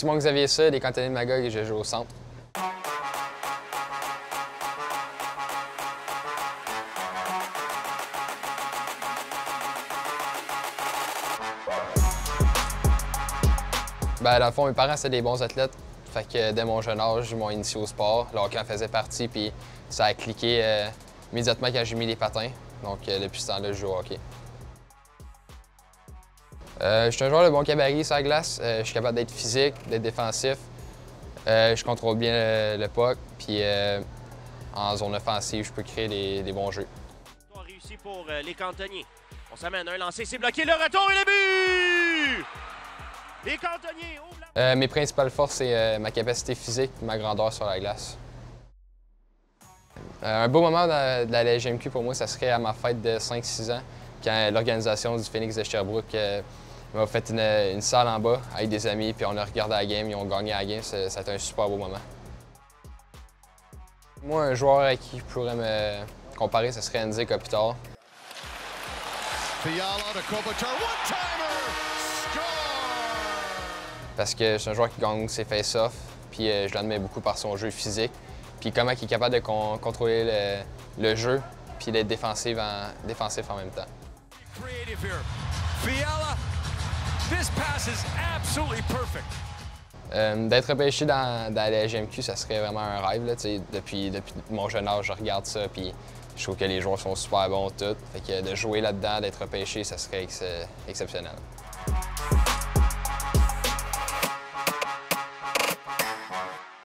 Simon Xavier ça, des cantonniers de Magog et je joue au centre. Ben, dans le fond, mes parents, c'était des bons athlètes. Fait que dès mon jeune âge, ils m'ont initié au sport. Le hockey en faisait partie, puis ça a cliqué euh, immédiatement quand j'ai mis les patins. Donc, euh, depuis ce temps-là, je joue au hockey. Euh, je suis un joueur de bon cabaret sur la glace. Euh, je suis capable d'être physique, d'être défensif. Euh, je contrôle bien le, le puck, puis en zone offensive, je peux créer des, des bons jeux. Victoire réussie pour les cantonniers. On s'amène un lancé, c'est bloqué, le retour et le but! Les cantonniers ouvrent la... Euh, mes principales forces, c'est euh, ma capacité physique ma grandeur sur la glace. Euh, un beau moment de, de la LGMQ pour moi, ça serait à ma fête de 5-6 ans, quand l'organisation du Phoenix de Sherbrooke euh, m'a fait une, une salle en bas avec des amis, puis on a regardé la game, ils ont gagné la game, a été un super beau moment. Moi, un joueur à qui je pourrais me comparer, ce serait Andy Kopitar. Parce que c'est un joueur qui gagne ses face-offs, puis euh, je l'admets beaucoup par son jeu physique, puis comment il est capable de con- contrôler le, le jeu, puis d'être défensif en, défensif en même temps. Euh, d'être repêché dans, dans la GMQ, ça serait vraiment un rêve. Là, depuis, depuis mon jeune âge, je regarde ça, puis je trouve que les joueurs sont super bons tous. Fait que de jouer là-dedans, d'être repêché, ça serait ex- exceptionnel.